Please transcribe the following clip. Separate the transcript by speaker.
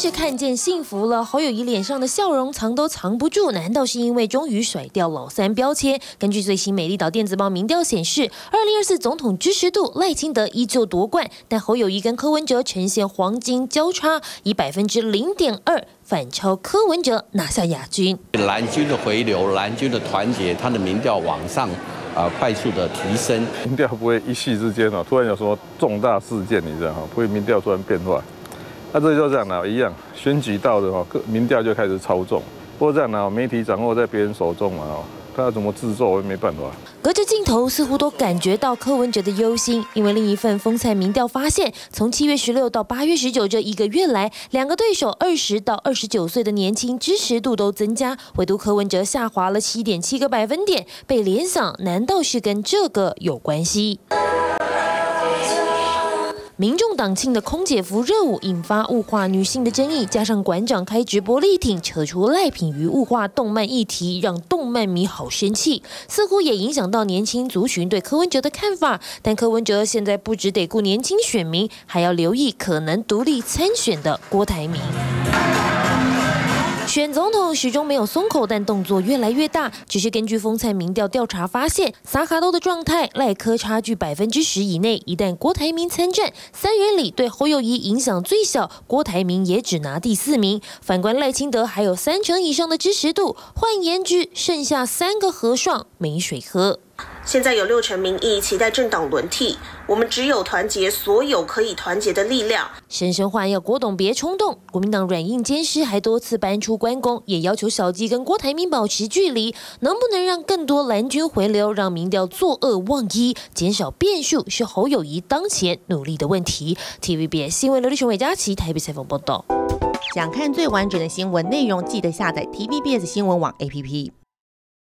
Speaker 1: 是看见幸福了，侯友谊脸上的笑容藏都藏不住，难道是因为终于甩掉老三标签？根据最新美丽岛电子报民调显示，二零二四总统支持度赖清德依旧夺冠，但侯友谊跟柯文哲呈现黄金交叉，以百分之零点二反超柯文哲拿下亚军。
Speaker 2: 蓝军的回流，蓝军的团结，他的民调往上啊快速的提升，
Speaker 3: 民调不会一夕之间哦，突然有什么重大事件，你知道哈，不会民调突然变化。那这就这样了，一样选举到的话，各民调就开始操纵。不过这样呢，媒体掌握在别人手中嘛，哦，他怎么制作，我也没办法。
Speaker 1: 隔着镜头，似乎都感觉到柯文哲的忧心，因为另一份风采民调发现，从七月十六到八月十九这一个月来，两个对手二十到二十九岁的年轻支持度都增加，唯独柯文哲下滑了七点七个百分点，被联想，难道是跟这个有关系？民众党庆的空姐服热舞引发物化女性的争议，加上馆长开直播力挺，扯出赖品于物化动漫议题，让动漫迷好生气，似乎也影响到年轻族群对柯文哲的看法。但柯文哲现在不只得顾年轻选民，还要留意可能独立参选的郭台铭。选总统始终没有松口，但动作越来越大。只是根据风采民调调查发现，撒卡豆的状态赖科差距百分之十以内。一旦郭台铭参战，三元里对侯友谊影响最小，郭台铭也只拿第四名。反观赖清德还有三成以上的支持度，换言之，剩下三个和尚没水喝。
Speaker 4: 现在有六成民意期待政党轮替，我们只有团结所有可以团结的力量。
Speaker 1: 深深唤要郭董别冲动。国民党软硬兼施，还多次搬出关公，也要求小鸡跟郭台铭保持距离。能不能让更多蓝军回流，让民调作恶忘一，减少变数，是侯友谊当前努力的问题。TVB 新闻刘立雄、韦佳琪台北采访报道。
Speaker 5: 想看最完整的新闻内容，记得下载 TVBS 新闻网 APP。